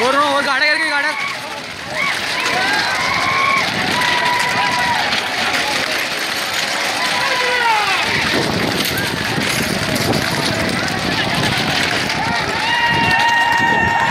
और गाड़ी करके गाड़ी